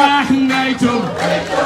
Eva, nee toch.